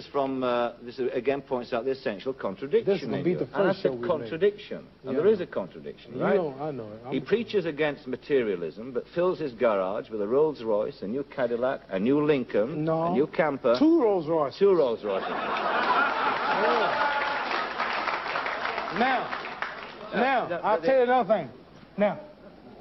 is from, uh, this again points out the essential contradiction. This will be the first and that's show we contradiction. And yeah. there is a contradiction, you right? Know, I know it. I'm he preaches against materialism, but fills his garage with a Rolls Royce, a new Cadillac, a new Lincoln, no, a new camper. Two Rolls Royces. Two Rolls Royces. Now, now, that- I'll that- tell you another thing. Now,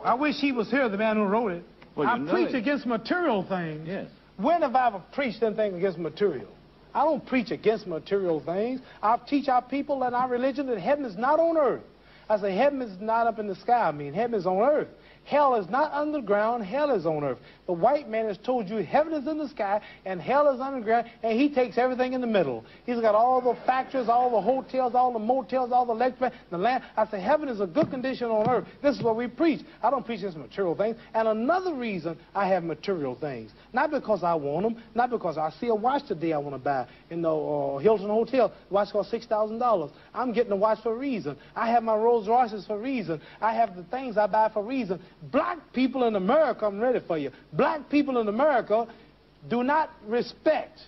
I wish he was here, the man who wrote it. Well, I preach it. against material things. Yes. When have I ever preached anything against material? I don't preach against material things. I teach our people and our religion that heaven is not on earth. I say heaven is not up in the sky. I mean, heaven is on earth. Hell is not underground, hell is on earth. The white man has told you heaven is in the sky and hell is underground, and he takes everything in the middle. He's got all the factories, all the hotels, all the motels, all the electric, the land. I say heaven is a good condition on earth. This is what we preach. I don't preach against material things. And another reason I have material things, not because I want them, not because I see a watch today I want to buy in the uh, Hilton Hotel. The watch costs $6,000. I'm getting the watch for a reason. I have my Rolls Royces for reason. I have the things I buy for reason. Black people in America, I'm ready for you. Black people in America do not respect,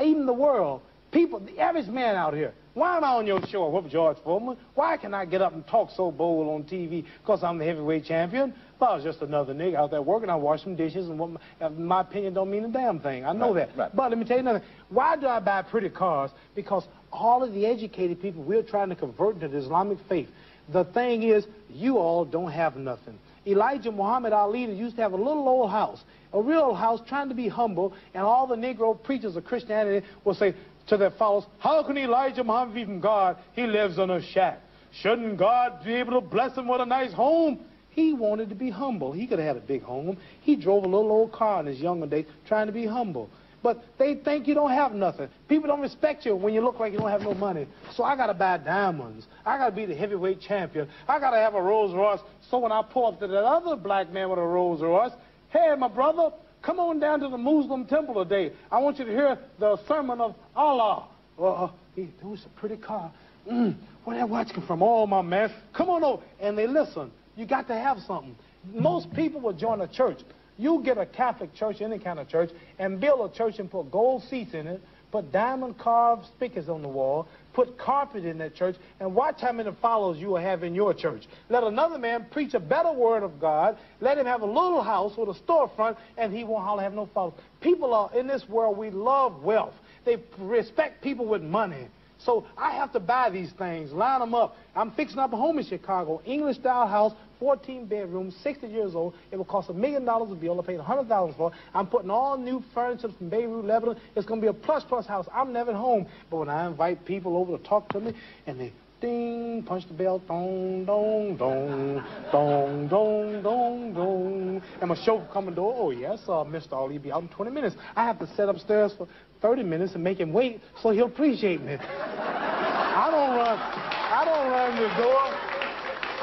even the world, people, the average man out here. Why am I on your show? What George Foreman? Why can I get up and talk so bold on TV? Because I'm the heavyweight champion? If I was just another nigga out there working, I wash some dishes, and what my, uh, my opinion don't mean a damn thing. I know Right, that. right. But let me tell you another thing. Why do I buy pretty cars? Because all of the educated people we're trying to convert to the Islamic faith. The thing is, you all don't have nothing. Elijah Muhammad Ali used to have a little old house, a real house, trying to be humble, and all the Negro preachers of Christianity will say to their followers, how can Elijah Muhammad be from God? He lives in a shack. Shouldn't God be able to bless him with a nice home? He wanted to be humble. He could have had a big home. He drove a little old car in his younger days trying to be humble. But they think you don't have nothing. People don't respect you when you look like you don't have no money. So I got to buy diamonds. I got to be the heavyweight champion. I got to have a Rolls Royce. So when I pull up to that other black man with a Rolls Royce, hey, my brother, come on down to the Muslim temple today. I want you to hear the sermon of Allah. Uh, he, it was a pretty car. Mm, where that watch come from? Oh, my man. Come on over. And they listen. You got to have something. Most people will join a church. You get a Catholic church, any kind of church, and build a church and put gold seats in it, put diamond carved speakers on the wall, put carpet in that church, and watch how many followers you will have in your church. Let another man preach a better word of God, let him have a little house with a storefront, and he won't have no followers. People are, in this world, we love wealth. They respect people with money. So I have to buy these things, line them up. I'm fixing up a home in Chicago, English-style house, 14 bedrooms, 60 years old. It will cost a million dollars a bill. I paid 100000 for it. I'm putting all new furniture from Beirut, Lebanon. It's going to be a plus-plus house. I'm never at home. But when I invite people over to talk to me, and they ding, punch the bell, dong, dong, dong, dong, dong, dong, dong. And my chauffeur come the door, oh, yes, uh, Mr. Ali, be out in 20 minutes. I have to sit upstairs for 30 minutes and make him wait so he'll appreciate me. I don't run, I don't run the door.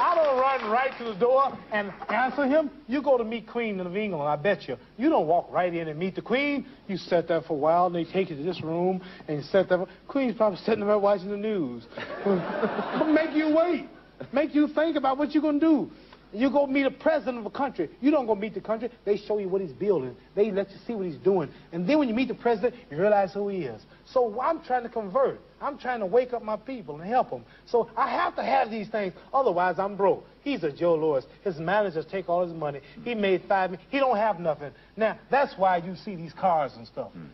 I don't run right to the door and answer him. You go to meet Queen of England, I bet you. You don't walk right in and meet the Queen. You sit there for a while, and they take you to this room, and you sit there. Queen's probably sitting there watching the news. make you wait. Make you think about what you're going to do. You go meet a president of a country. You don't go meet the country. They show you what he's building. They let you see what he's doing. And then when you meet the president, you realize who he is. So I'm trying to convert. I'm trying to wake up my people and help them. So I have to have these things. Otherwise, I'm broke. He's a Joe Louis. His managers take all his money. He made five. He don't have nothing. Now, that's why you see these cars and stuff. Hmm.